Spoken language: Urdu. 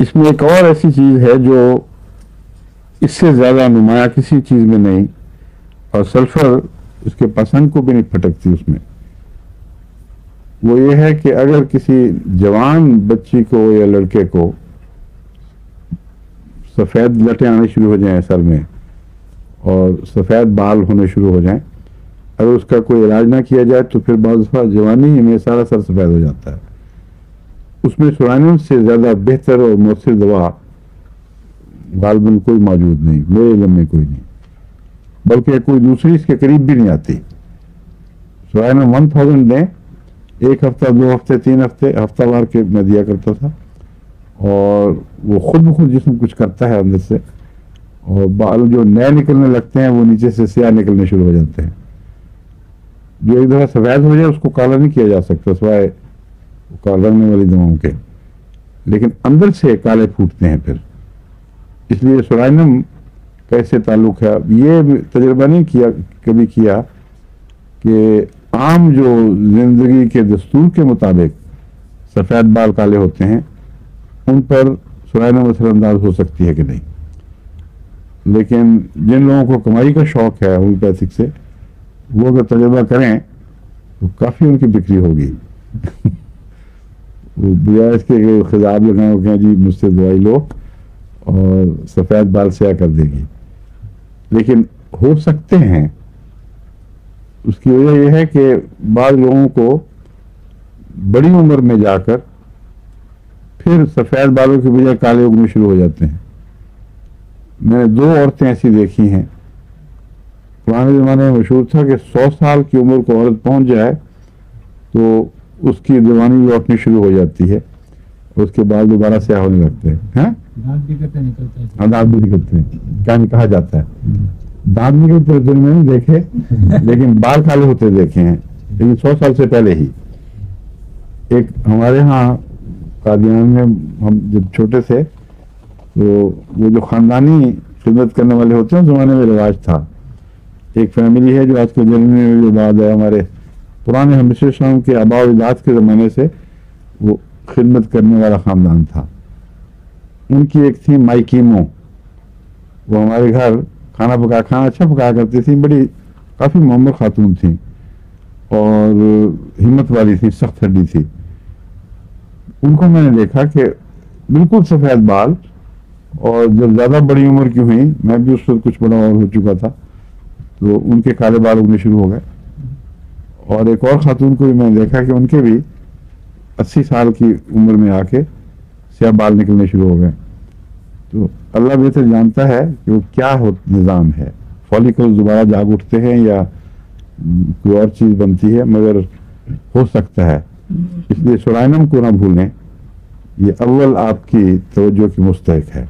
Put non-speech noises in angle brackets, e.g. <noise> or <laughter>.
اس میں ایک اور ایسی چیز ہے جو اس سے زیادہ نمایاں کسی چیز میں نہیں، اور سلفر اس کے پسند کو بھی نہیں پھٹکتی اس میں۔ وہ یہ ہے کہ اگر کسی جوان بچی کو یا لڑکے کو سفید لٹیں آنے شروع ہو جائیں سر میں، اور سفید بال ہونے شروع ہو جائیں، اگر اس کا کوئی علاج نہ کیا جائے تو پھر بعض دفعہ جوانی ہی میں سارا سر سفید ہو جاتا ہے۔ اس میں سورانیم سے زیادہ بہتر اور مؤثر دوا غالباً کوئی موجود نہیں، میرے علم میں کوئی نہیں۔ بلکہ کوئی دوسری اس کے قریب بھی نہیں آتی۔ سورانیم ون تھاؤزینڈ دیں ایک ہفتہ، دو ہفتے، تین ہفتے، ہفتہ وار کے میں دیا کرتا تھا۔ اور وہ خود بخود جسم کچھ کرتا ہے اندر سے۔ اور بال جو نئے نکلنے لگتے ہیں، وہ نیچے سے سیاہ نکلنے شروع ہو جاتے ہیں۔ جو ایک دفعہ سفید ہو جائے، اس کو کالا نہیں کیا جا سکتا، سوائے رنگنے والی دواؤں کے۔ لیکن اندر سے کالے پھوٹتے ہیں پھر۔ اس لیے سورائنم کیسے تعلق ہے؟ یہ تجربہ نہیں کیا، کبھی کیا کہ عام جو زندگی کے دستور کے مطابق سفید بال کالے ہوتے ہیں، ان پر سورائنم اثر انداز ہو سکتی ہے کہ نہیں۔ لیکن جن لوگوں کو کمائی کا شوق ہے ہومیوپیتھک سے، وہ اگر تجربہ کریں تو کافی ان کی بکری ہوگی۔ <laughs> وہ اس کے خزاب لگاؤ کہ جی مجھ سے دوائی لو اور سفید بال سیاہ کر دے گی۔ لیکن ہو سکتے ہیں۔ اس کی وجہ یہ ہے کہ بعض لوگوں کو بڑی عمر میں جا کر پھر سفید بالوں کے بجائے کالے اگنے شروع ہو جاتے ہیں۔ میں نے دو عورتیں ایسی دیکھی ہیں۔ پرانے زمانے میں مشہور تھا کہ سو سال کی عمر کو عورت پہنچ جائے تو اس کی دیوانی لوٹنی شروع ہو جاتی ہے اس کے بعد دوبارہ سیاہ ہونے لگتے ہیں ہاں؟ دانت بھی نکلتے ہیں۔ کیا کہا جاتا ہے۔ دانت نکلتے تو میں نہیں دیکھے لیکن بال کالے ہوتے دیکھے ہیں۔ لیکن سو سال سے پہلے ہی۔ ایک ہمارے ہاں قادیان میں ہم جب چھوٹے تھے تو وہ جو خاندانی خدمت کرنے والے ہوتے ہیں زمانے میں رواج تھا۔ ایک فیملی ہے جو آج کل جرمنی میں جو بعد ہے ہمارے پرانے ہمیشہ شام کے آبا و اجلاس کے زمانے سے وہ خدمت کرنے والا خاندان تھا۔ ان کی ایک تھی مائی کیمو۔ وہ ہمارے گھر کھانا پکا، کھانا اچھا پکایا کرتی تھی بڑی کافی محمد خاتون تھیں اور ہمت والی تھی سخت ہڈی تھی ان کو میں نے دیکھا کہ بالکل سفید بال اور جب زیادہ بڑی عمر کی ہوئی میں بھی اس وقت کچھ بڑا اور ہو چکا تھا، تو ان کے کالے بال اگنے شروع ہو گئے۔ اور ایک اور خاتون کو بھی میں نے دیکھا کہ ان کے بھی اسی سال کی عمر میں آ کے سیاہ بال نکلنے شروع ہو گئے۔ تو اللہ بہتر جانتا ہے کہ وہ کیا ہو نظام ہے۔ فولیکل دوبارہ جاگ اٹھتے ہیں یا کوئی اور چیز بنتی ہے، مگر ہو سکتا ہے۔ اس لیے سرائنم کو نہ بھولیں، یہ اول آپ کی توجہ کی مستحق ہے۔